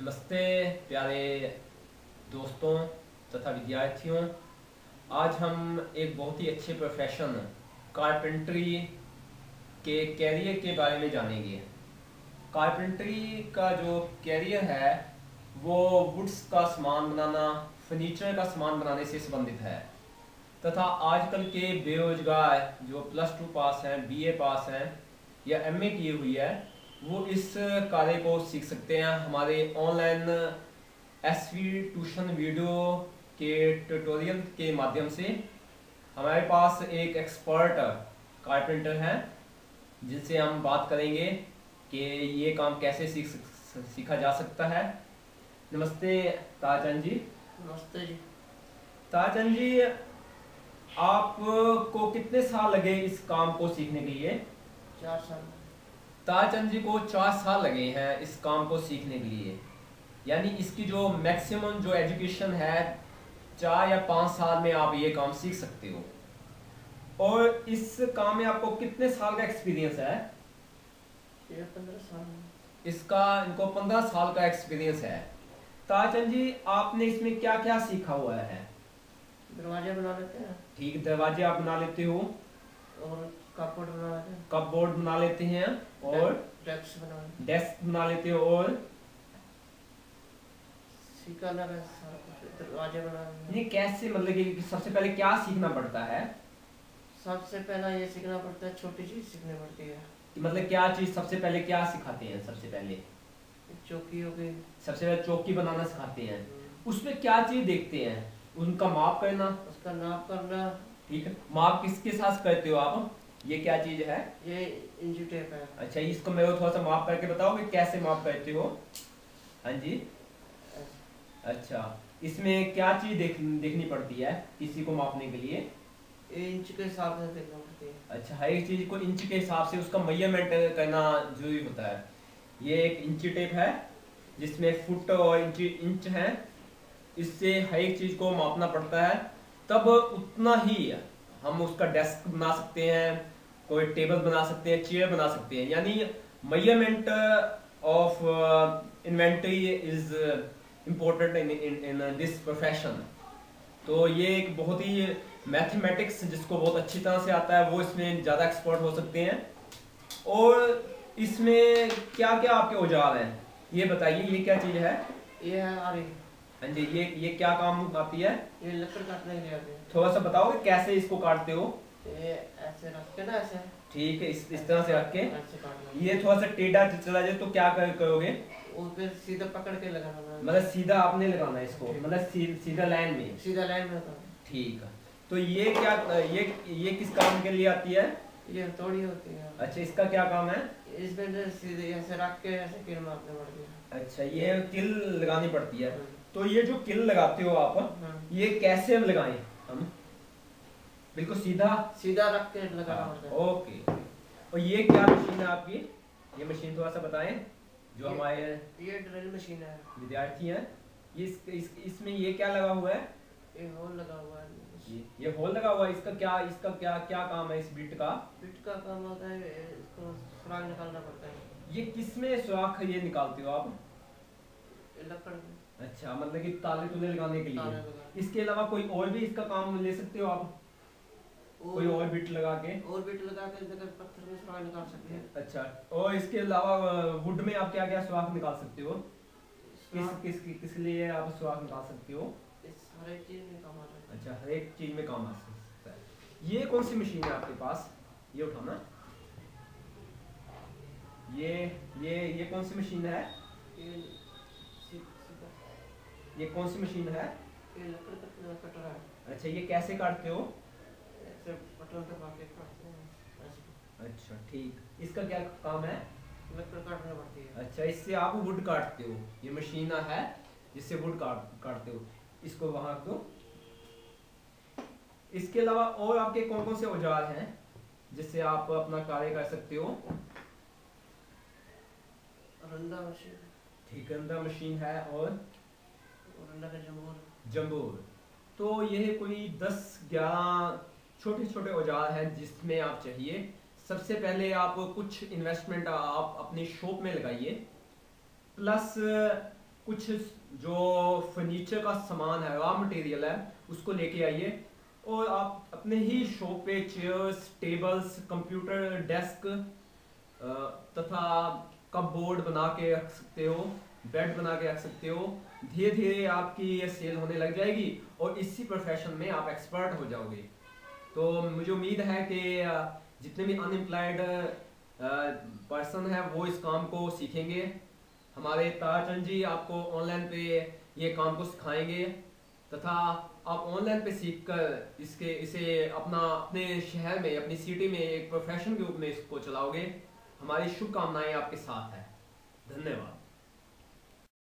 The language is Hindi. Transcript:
नमस्ते, प्यारे दोस्तों, तथा विद्यार्थियों। आज हम एक बहुत ही अच्छे प्रोफेशन कारपेंट्री के कैरियर के बारे में जानेंगे। कारपेंट्री का जो कैरियर है, वो वुड्स का सामान बनाना फर्नीचर का सामान बनाने से संबंधित है। तथा आजकल के बेरोजगार जो प्लस टू पास हैं बीए पास हैं, या एमए किए हुई है वो इस कार्य को सीख सकते हैं। हमारे ऑनलाइन एसवी ट्यूशन वीडियो के ट्यूटोरियल के माध्यम से हमारे पास एक एक्सपर्ट कारपेंटर हैं जिनसे हम बात करेंगे कि ये काम कैसे सीख सीखा जा सकता है। नमस्ते ताजन जी। नमस्ते जी। ताजन जी आपको कितने साल लगे इस काम को सीखने के लिए? चार साल। ताजचंद जी को चार साल लगे हैं इस काम को सीखने के लिए। यानी इसकी जो मैक्सिमम जो एजुकेशन है चार या पाँच साल में आप ये काम सीख सकते हो। और इस काम में आपको कितने साल का एक्सपीरियंस है? साल इसका इनको पंद्रह साल का एक्सपीरियंस है। ताजचंद जी आपने इसमें क्या क्या सीखा हुआ है? दरवाजे बना लेते हैं। ठीक दरवाजे आप बना लेते हो। और कपबोर्ड बना लेते हैं। कप बोर्ड बना लेते हैं और डेस्क बना लेते डेस्क बना लेते हो और दरवाजे बना ये कैसे मतलब कि सबसे पहले क्या सीखना पड़ता है? सबसे पहला ये सीखना पड़ता है छोटी चीज़ सीखनी पड़ती है। कि मतलब क्या चीज़ सबसे पहले क्या सिखाते हैं सबसे पहले? चौकी हो गई। सबसे पहले चौकी बनाना सिखाते हैं। उसमें क्या चीज़ देखते हैं? उनका माप करना। उसका नाप करना। ठीक है। माप किसके साथ करते हो आप? ये क्या चीज़ है? ये इंची टेप है। अच्छा इसको मेरे को थोड़ा सा माप करके बताओ कि कैसे माप करते हो। हाँ जी। अच्छा इसमें क्या चीज़ देख देखनी पड़ती है किसी को मापने के लिए? इंच के हिसाब से देखना पड़ती है। अच्छा हर एक चीज़ को इंच के हिसाब से उसका मेज़रमेंट करना ज़रूरी होता है। ये एक इंची टेप है जिसमें फुट और इंच इंच है। इससे हर एक चीज़ को मापना पड़ता है। तब उतना ही हम उसका डेस्क बना सकते हैं कोई टेबल बना सकते हैं चेयर बना सकते हैं। यानी measurement of inventory is important in in this profession तो ये एक बहुत ही मैथमेटिक्स जिसको बहुत अच्छी तरह से आता है वो इसमें ज़्यादा एक्सपर्ट हो सकते हैं। और इसमें क्या क्या आपके औज़ार हैं? ये बताइए ये क्या चीज़ है? ये है आरी। हाँ जी ये ये क्या काम आती है? ये लकड़ काटने के लिए आती है। थोड़ा सा बताओ कि कैसे इसको काटते हो? ऐसे रख के ना ऐसे। ठीक है इस इस तरह से रख के। ये थोड़ा सा टेढ़ा चला जाए तो क्या कर, करोगे? फिर सीधा पकड़ के लगाना है। मतलब सीधा आपने लगाना है इसको मतलब सी, सीधा लाइन में। सीधा लाइन में ठीक है। तो ये क्या ये ये किस काम के लिए आती है? है ये हथौड़ी होती है। अच्छा इसका क्या काम है? इसमें सीधे ऐसे रख के ऐसे किल मारने पड़ती है। अच्छा ये किल लगानी पड़ती है। तो ये जो किल लगाते हो आप हाँ। ये कैसे हम लगाएँ हम? बिल्कुल सीधा। सीधा रख के लगाना पड़ता है ओके और ये क्या मशीन है आपकी? ये मशीन थोड़ा सा बताएँ जो हमारे ये ड्रिल मशीन है। विद्यार्थी हैं। ये इस, इस, इसमें ये क्या लगा हुआ है? ये होल लगा हुआ है। ये, ये होल लगा हुआ है। इसका क्या इसका क्या क्या काम है इस बिट का? बिट का काम होता है इसको सुराग निकालना पड़ता है। ये किसमें सुराख ये निकालते हो आप? लकड़ में। अच्छा मतलब कि ताले तुले लगाने के लिए। इसके अलावा कोई और भी इसका काम ले सकते हो आप? कोई और बिट लगा के? और बिट लगा के इधर पत्थर में सुराग निकाल सकते हैं। अच्छा और इसके अलावा वुड में आप क्या क्या सुराख निकाल सकते हो? किस किस किस लिए आप सुराख निकाल सकते हो? इस हर एक चीज़ में काम आता है। अच्छा हर एक चीज़ में काम आ सकता है। ये कौन सी मशीन है आपके पास? ये उठाना ये ये ये कौन सी मशीन है? ये कौन सी मशीन है? है। अच्छा ये कैसे काटते हो? अच्छा ठीक। इसका क्या काम है? लकड़ काटनी पड़ती है। अच्छा इससे आप वुड काटते हो। ये मशीन है जिससे वुड काट काटते हो। इसको वहाँ दो इसके अलावा और आपके कौन कौन से औज़ार हैं जिससे आप अपना कार्य कर सकते हो? रंदा मशीन। ठीक अंदा मशीन है और रंदा का जमूर जम्बूर तो यह कोई 10-11 छोटे छोटे औज़ार हैं जिसमें आप चाहिए। सबसे पहले आप कुछ इन्वेस्टमेंट आप अपने शॉप में लगाइए। प्लस कुछ जो फर्नीचर का सामान है रॉ मटेरियल है, उसको लेके आइए। और आप अपने ही शॉप पे चेयर्स टेबल्स कंप्यूटर डेस्क तथा कप बोर्ड बना के रख सकते हो बेड बना के रख सकते हो। धीरे धीरे आपकी ये सेल होने लग जाएगी और इसी प्रोफेशन में आप एक्सपर्ट हो जाओगे। तो मुझे उम्मीद है कि जितने भी अनएम्प्लॉयड पर्सन है, वो इस काम को सीखेंगे। हमारे ताराचंद जी आपको ऑनलाइन पे ये काम को सिखाएँगे, तथा आप ऑनलाइन पे सीख कर इसके, इसे अपना, अपने शहर में, अपनी सिटी में एक प्रोफेशन के रूप में इसको चलाओगे। हमारी शुभकामनाएँ आपके साथ है। धन्यवाद।